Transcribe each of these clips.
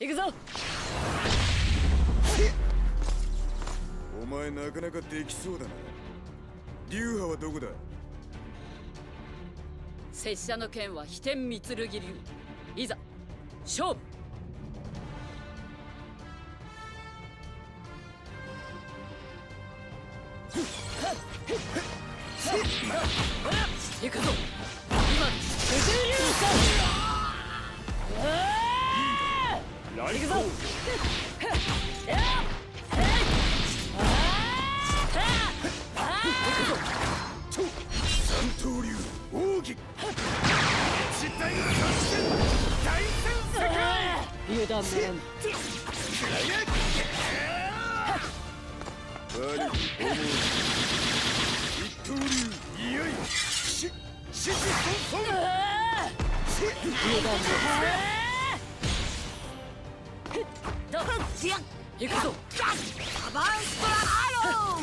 行くぞ。お前なかなかできそうだな。流派はどこだ？拙者の剣は飛天三剣流。いざ勝負。行くぞ行くぞ三刀流奥義一体合戦大戦世界油断ならぬ我に思う。一刀流いよいし獅子孫孫油断ならぬ行くぞ。アバンストラアロ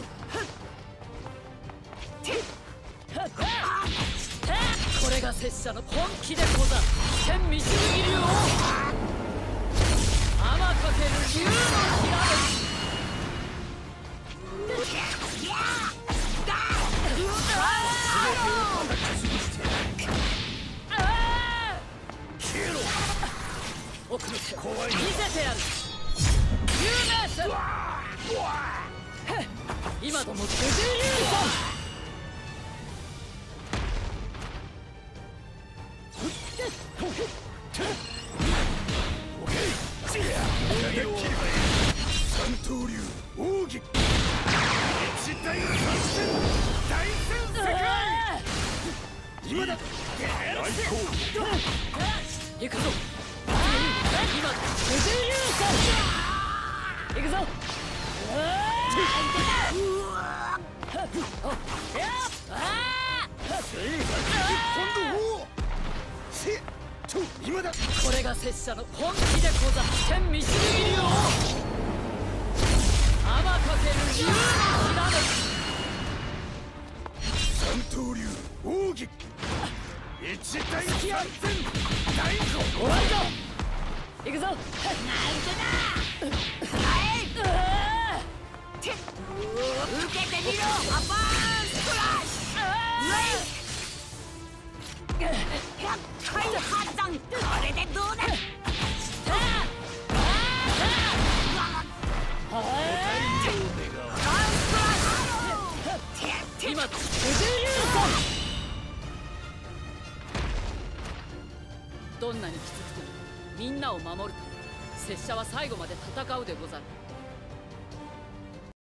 これが拙者の本気でござる天道流流王天かける竜のひらめ奥見せ見せてやる今とも九十流行くぞ今九十流これが拙者の本気でござる天道流流王天かける竜のひらめ三刀流奥義一体合戦大終わりだ行くぞ。受けてみろアバンストラッシュ100回発弾これでどうだ今九十流さどんなにきつくてもみんなを守るため拙者は最後まで戦うでござる。